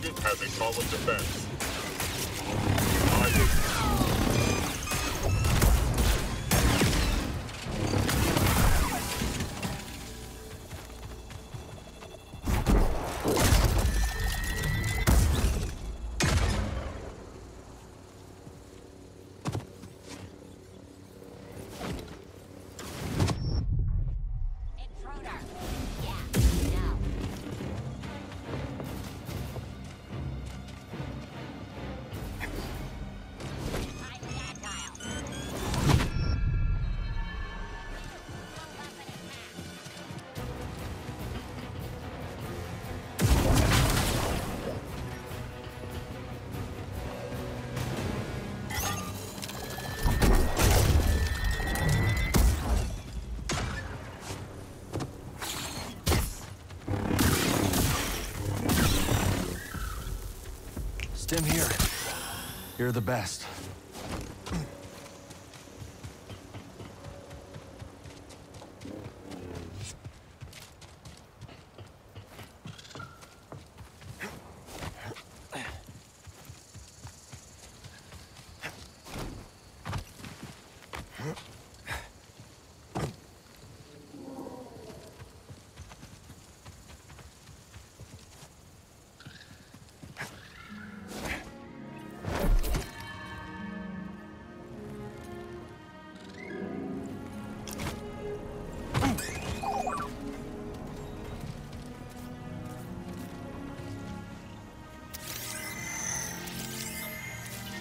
Target has a solid defense. You're the best.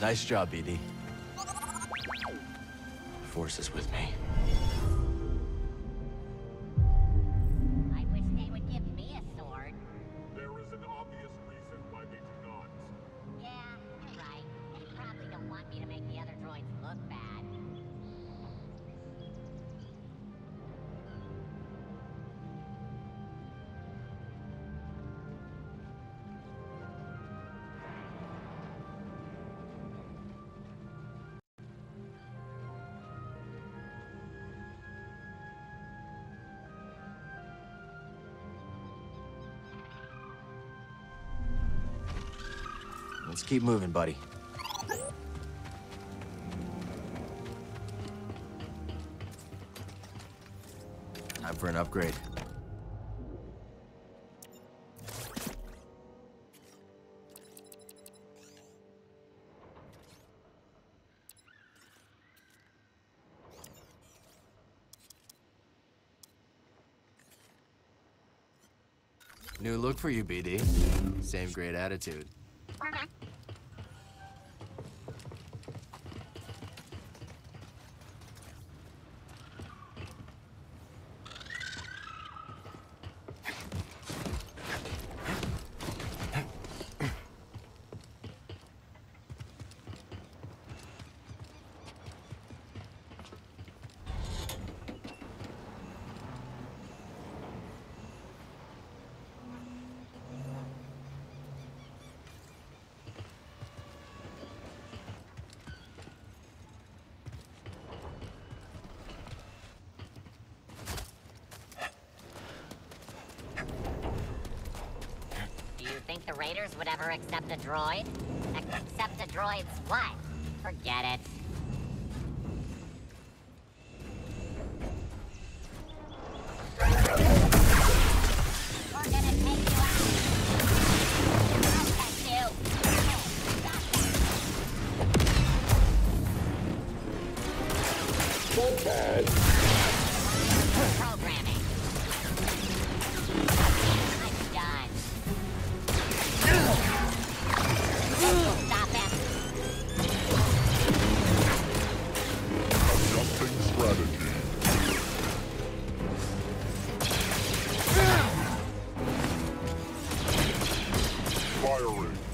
Nice job, BD. Force is with me. Let's keep moving, buddy. Time for an upgrade. New look for you, BD. Same great attitude. Do you think the Raiders would ever accept a droid? Accept a droid's what? Forget it. Firing.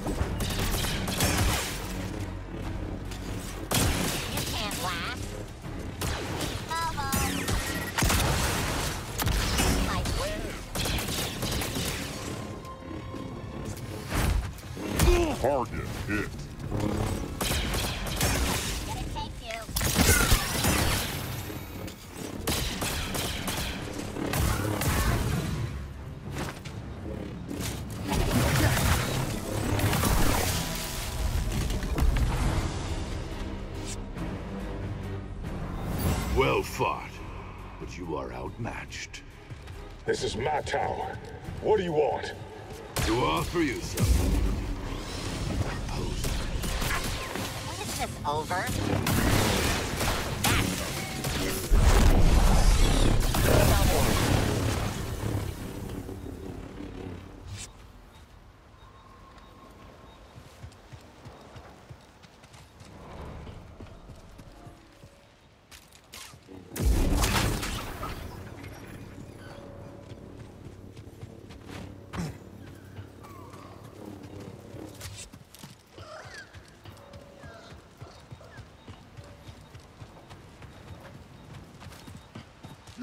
This is my tower. What do you want? To offer you something. Proposal. When is this over?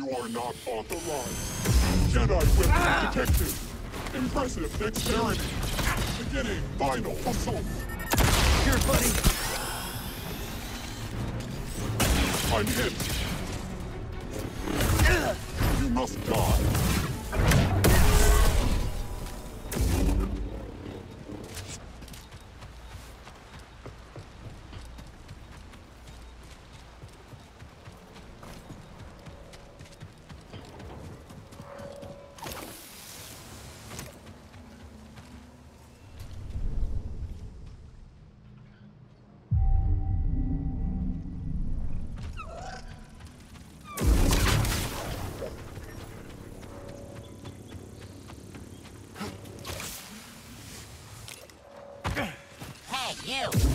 You are not authorized. Jedi weapon ah! detected. Impressive dexterity. Beginning final assault. Here, buddy. I'm hit. Damn.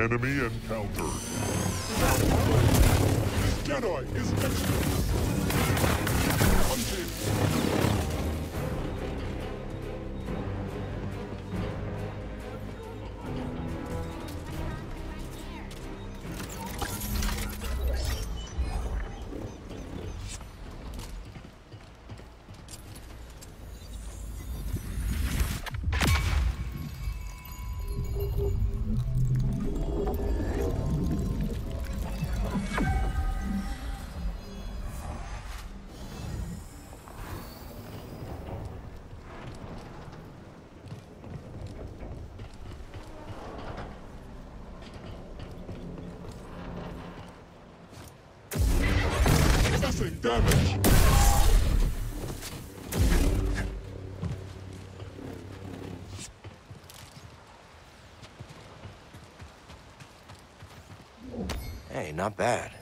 Enemy encounter. This Jedi is extra. Hey, not bad.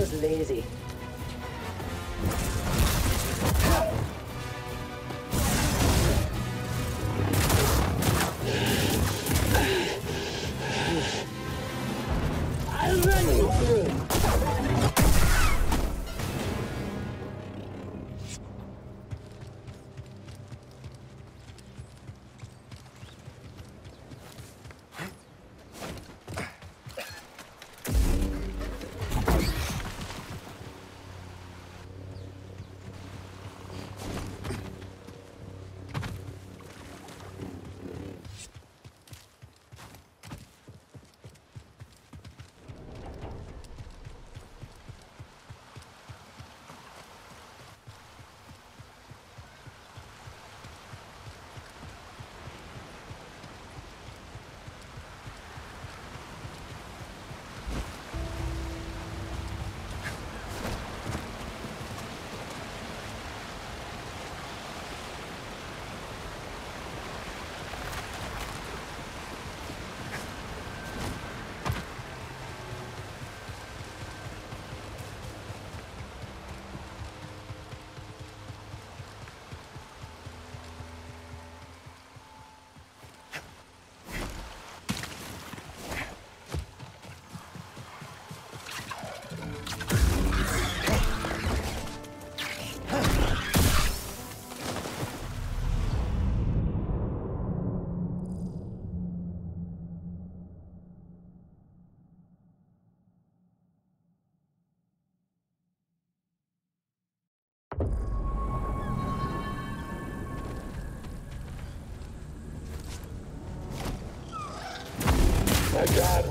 Was lazy.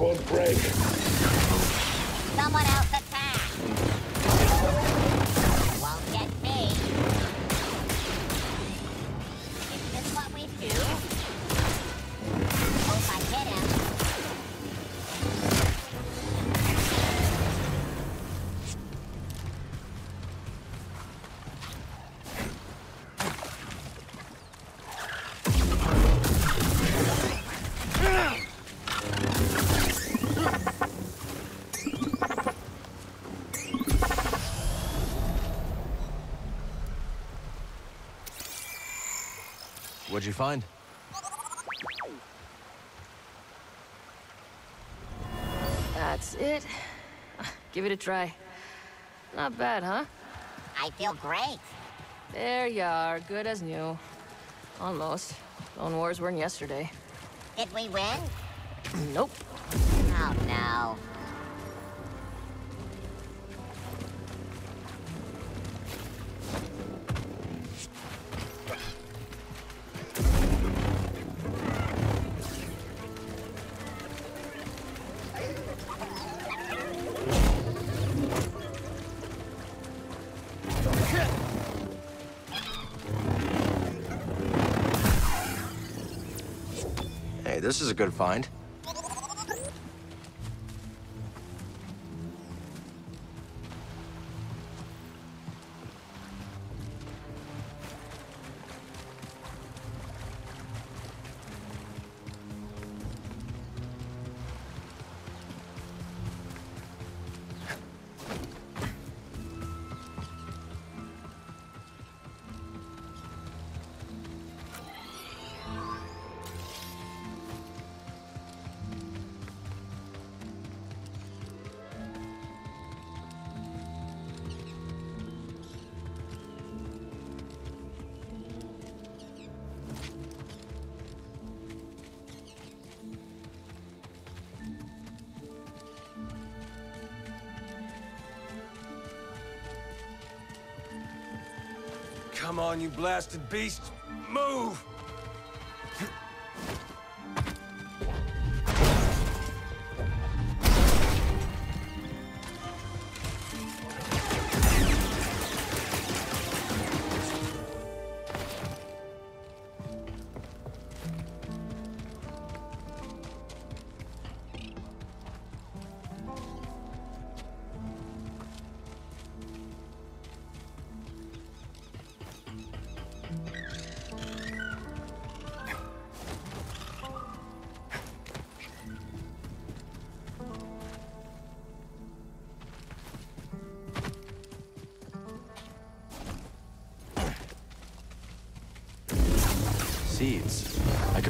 Won't break. What'd you find? That's it. Give it a try. Not bad, huh? I feel great. There you are, good as new. Almost. Clone Wars weren't yesterday. Did we win? Nope. Oh no. This is a good find. You blasted beast!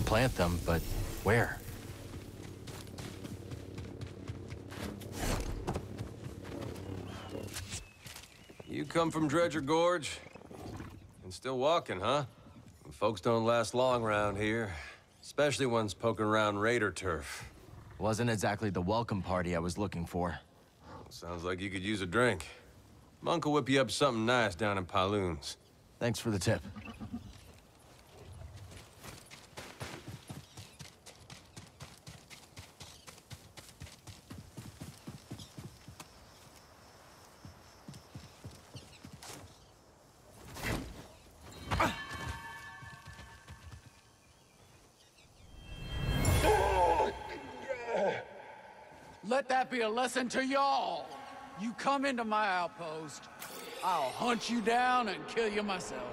Plant them, but where? You come from Dredger Gorge? And still walking, huh? Folks don't last long around here. Especially ones poking around raider turf. Wasn't exactly the welcome party I was looking for. Sounds like you could use a drink. Monk will whip you up something nice down in Pyloon's. Thanks for the tip. Lesson to y'all. You come into my outpost, I'll hunt you down and kill you myself.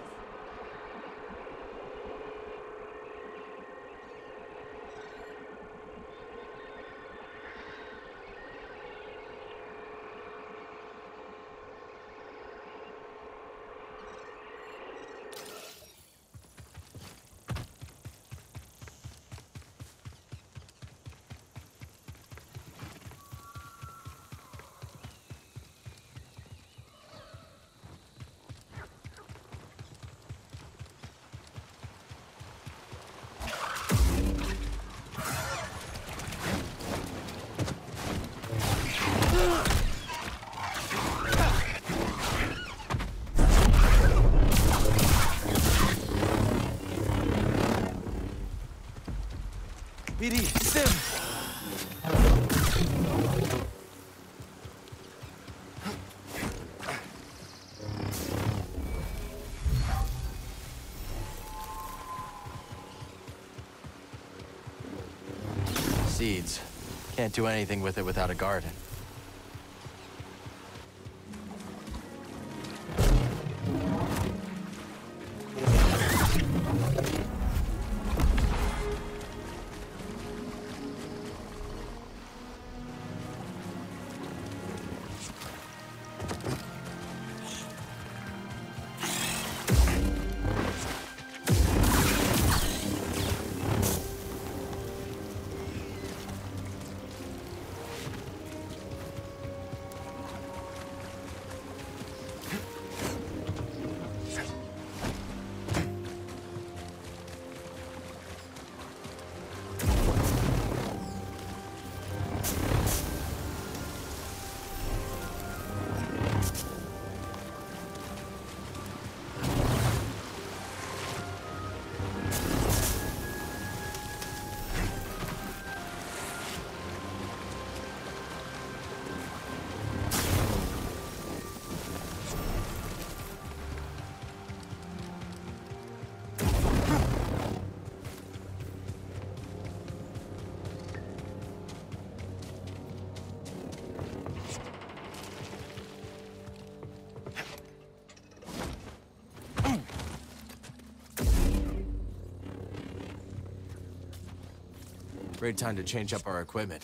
Seeds. Can't do anything with it without a garden. Great time to change up our equipment.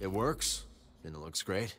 It works, and it looks great.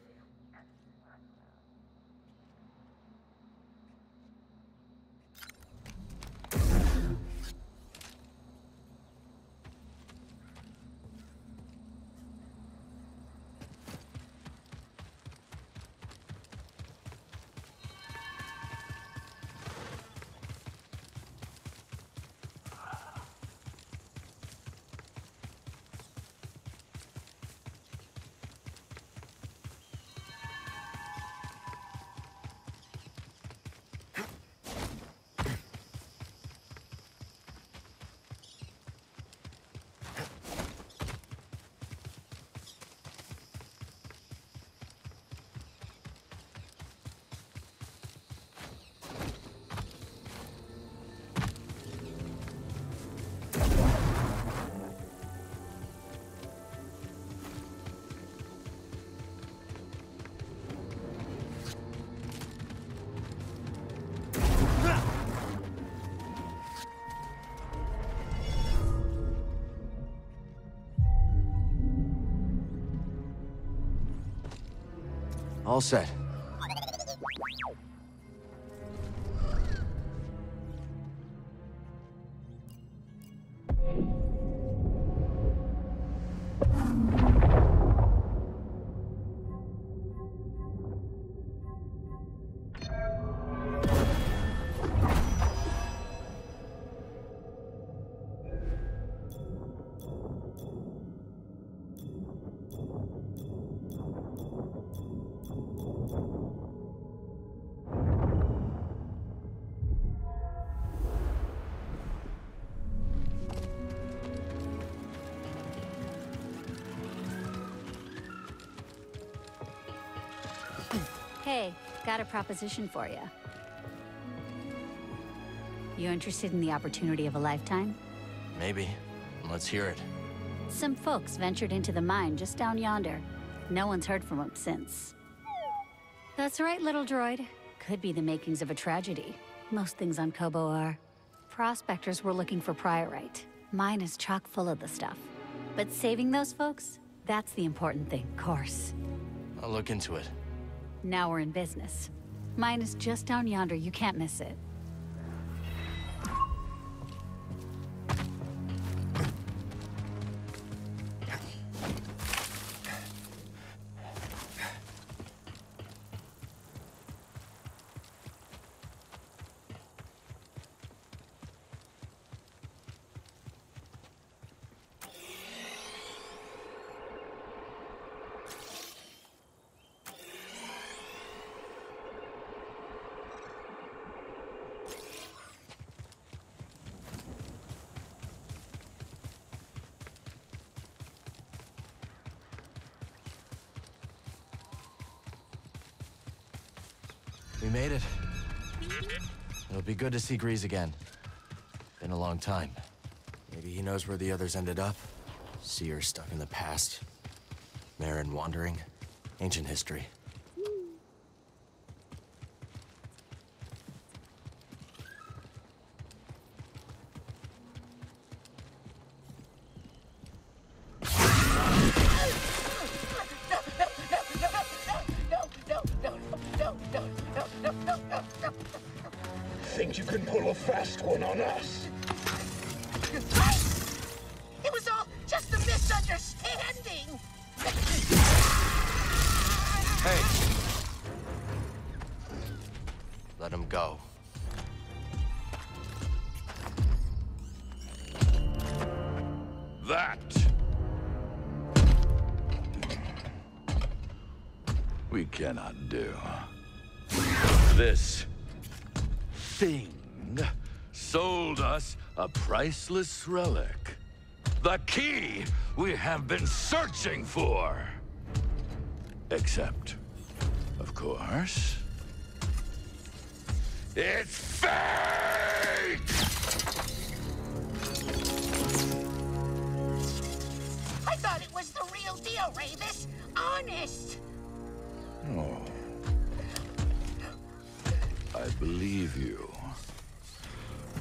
All set. Got a proposition for you. You interested in the opportunity of a lifetime? Maybe. Let's hear it. Some folks ventured into the mine just down yonder. No one's heard from them since. That's right, little droid. Could be the makings of a tragedy. Most things on Koboh are. Prospectors were looking for priorite. Mine is chock full of the stuff. But saving those folks? That's the important thing, of course. I'll look into it. Now we're in business. Mine is just down yonder, you can't miss it. Good to see Greez again. Been a long time. Maybe he knows where the others ended up. Cere stuck in the past. Merrin wandering. Ancient history. Priceless relic. The key we have been searching for. Except, of course, it's fake! I thought it was the real deal, Rayvis. Honest. Oh. I believe you.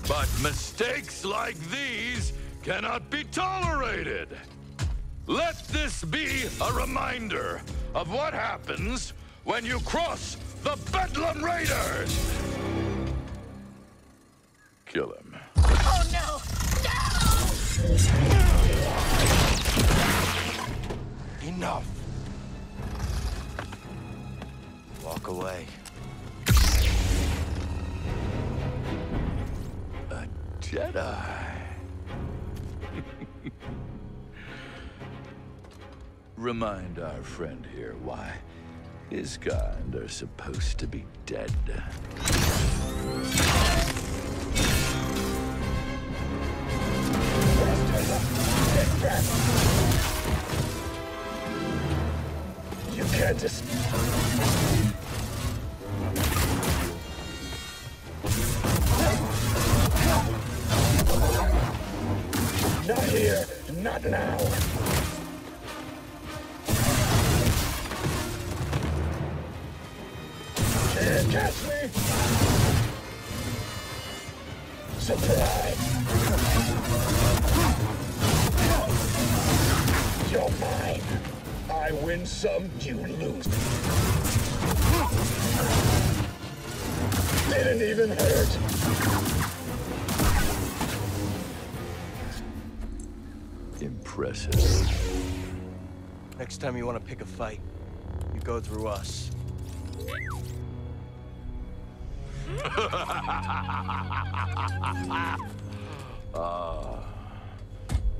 But mistakes like these cannot be tolerated. Let this be a reminder of what happens when you cross the Bedlam Raiders! Kill him. Oh no! No! Enough. Walk away. Jedi. Remind our friend here why his kind are supposed to be dead. You can't just... Not now. Impressive. Next time you want to pick a fight, you go through us. Ah,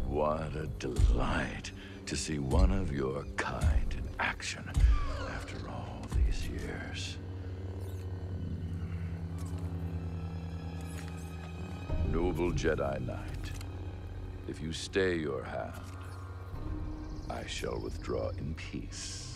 what a delight to see one of your kind in action after all these years. Noble Jedi Knight, if you stay your hand, I shall withdraw in peace.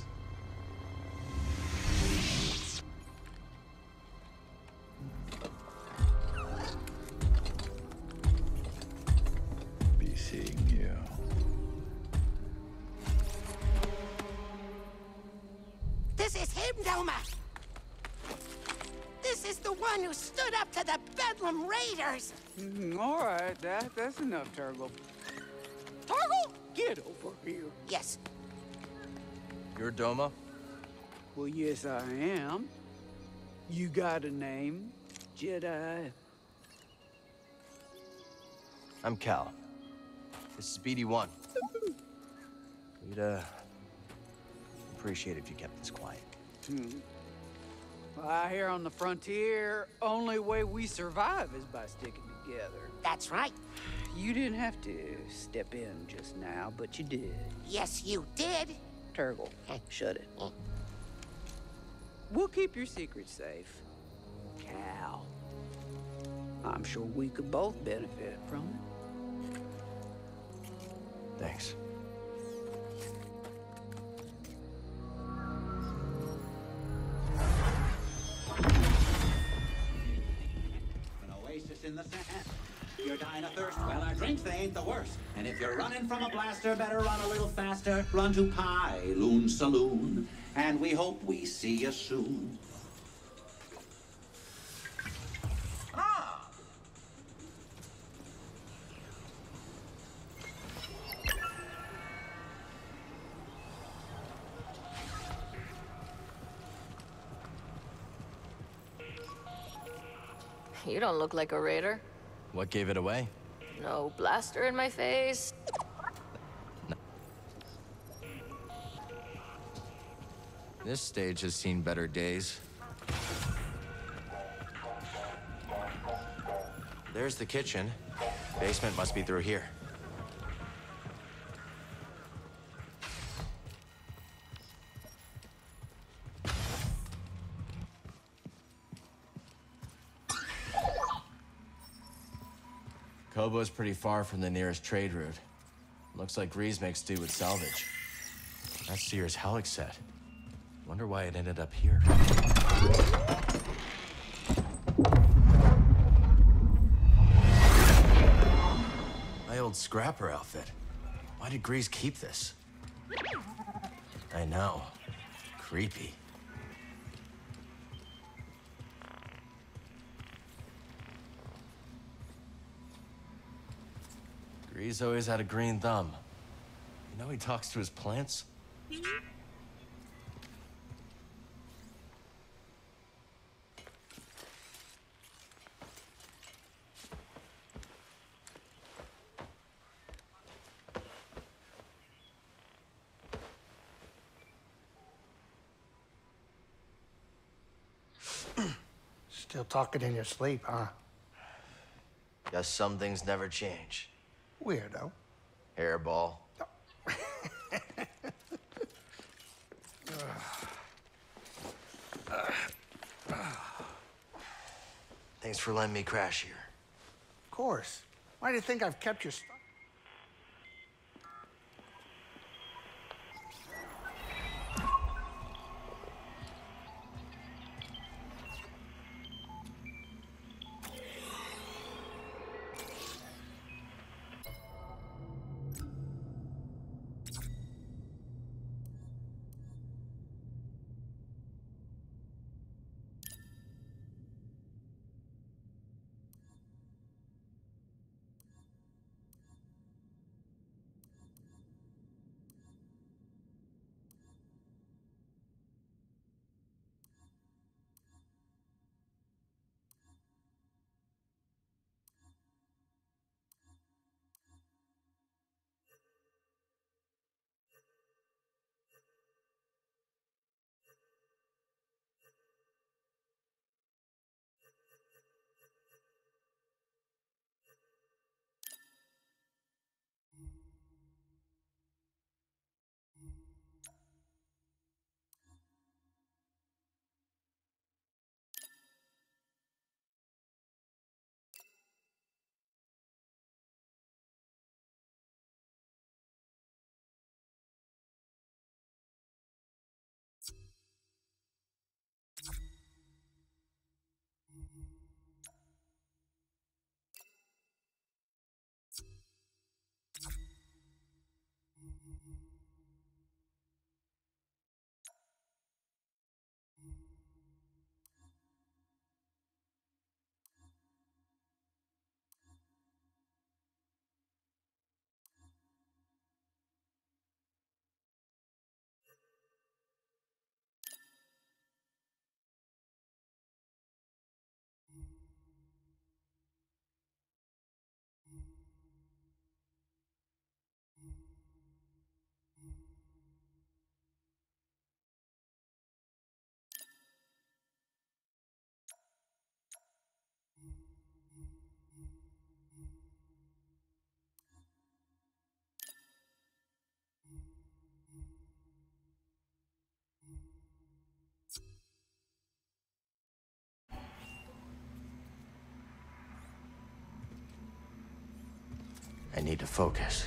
You're Doma? Well, yes, I am. You got a name, Jedi? I'm Cal. This is BD-1. We'd, uh... Appreciate if you kept this quiet. Hmm. Well, out here on the frontier, only way we survive is by sticking together. that's right. You didn't have to step in just now, but you did. Yes, you did. Turgle, shut it. We'll keep your secret safe. Cal. I'm sure we could both benefit from it. Thanks. An oasis in the sand. You're dying of thirst. Well, our drinks, they ain't the worst. And if you're running from a blaster, better run a little faster. Run to Pyloon Saloon. And we hope we see you soon. Ah! You don't look like a raider. What gave it away? No blaster in my face. This stage has seen better days. There's the kitchen. Basement must be through here. Koboh's pretty far from the nearest trade route. Looks like Greez makes do with salvage. That's Cere's Helic set. Wonder why it ended up here. My old scrapper outfit. Why did Greez keep this? I know. Creepy. Greez always had a green thumb. You know he talks to his plants? Still talking in your sleep, huh? Guess some things never change. Weirdo. Hairball. Thanks for letting me crash here. Of course. Why do you think I've kept your stuff? I need to focus.